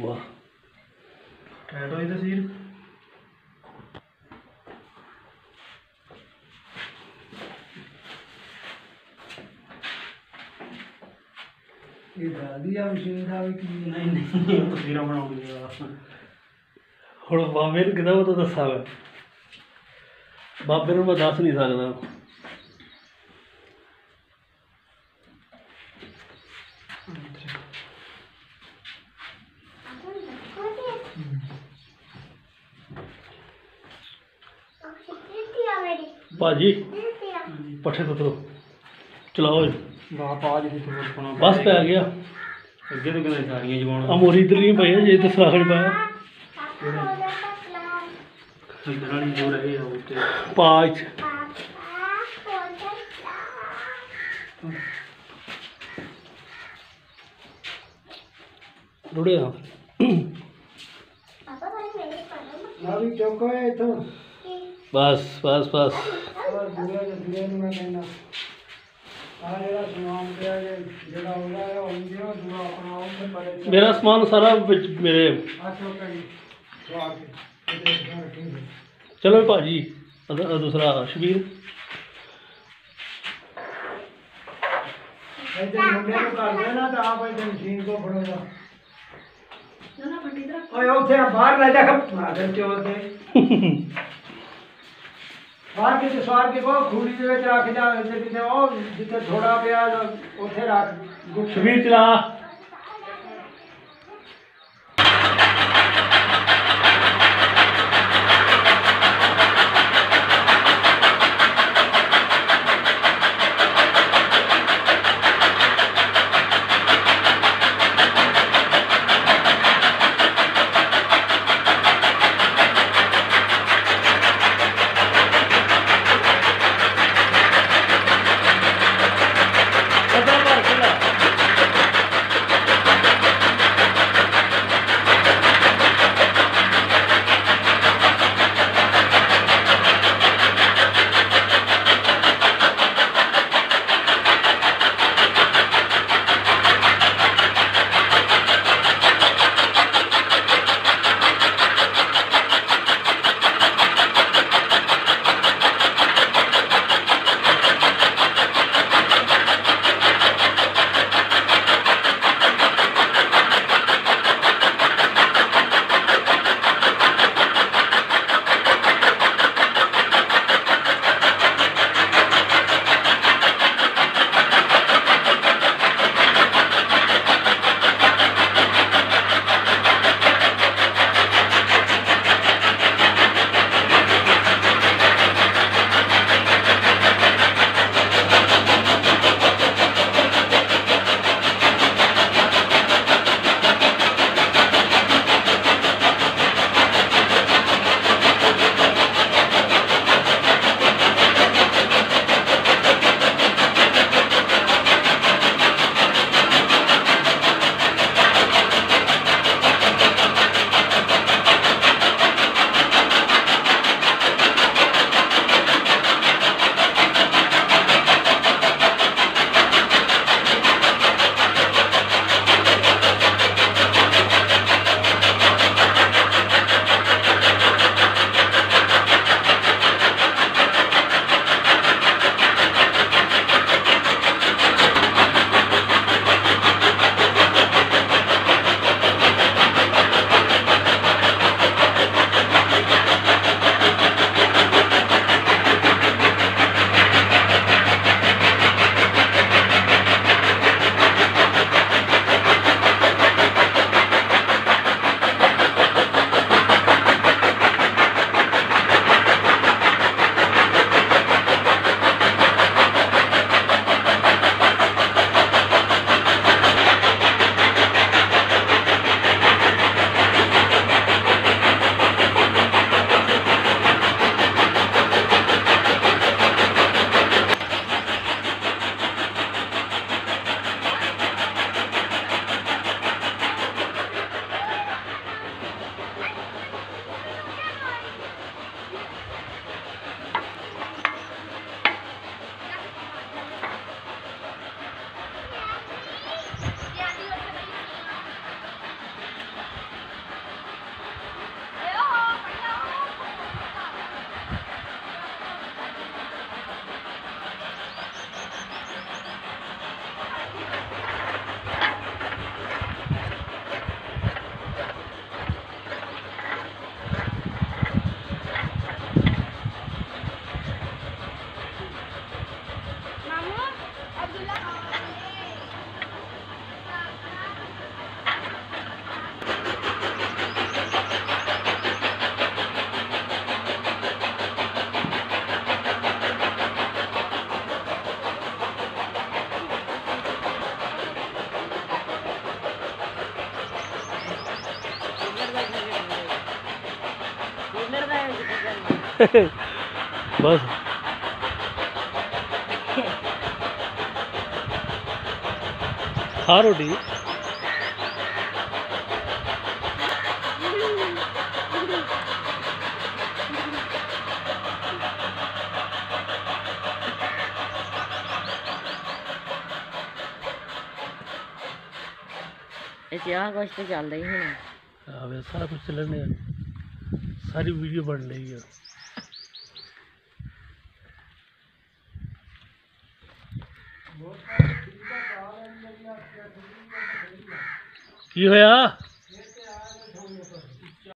ਵਾਹ। ਟੈਟ ਹੋਈ ਤਸਵੀਰ ਇਹ ਦਾਦੀ ਆ ਮਸ਼ੀਨ ਦਾ ਵੀ ਕੀ? ਨਹੀਂ ਨਹੀਂ ਤਸਵੀਰਾਂ ਬਣਾਉਂਦੀ ਆ। ਹੁਣ ਬਾਬੇ ਨੂੰ ਕਿਦਾਂ ਪਤਾ ਦੱਸਾਂ ਮੈਂ? ਬਾਬੇ ਨੂੰ ਮੈਂ ਦੱਸ ਨਹੀਂ ਸਕਦਾ। भाजी पट्ठे पत्थर चलाओ बस पै गया अमोरी इधर नहीं पाया जो सराख नहीं पाया पाच रुड़े आप बस बस बस। मेरा समान सारा मेरे। चलो भाजी दूसरा शबीर। बाहर ला जा। ਬਾਹਰ ਕਿਤੇ ਸਵਾਰ ਕੇ ਕੋ ਖੂੜੀ ਦੇ ਵਿੱਚ ਰੱਖ ਜਾ ਜਿੱਥੇ ਉਹ ਜਿੱਥੇ ਥੋੜਾ ਪਿਆ, ਉੱਥੇ ਰੱਖ ਗੁੱਟ ਸੁਮੀਰ ਚਲਾ। बस। खा रोटी। इतिहास कुछ तो चल रही है। हाँ, सारा कुछ चलने है सारी वीडियो बन रही है। की होया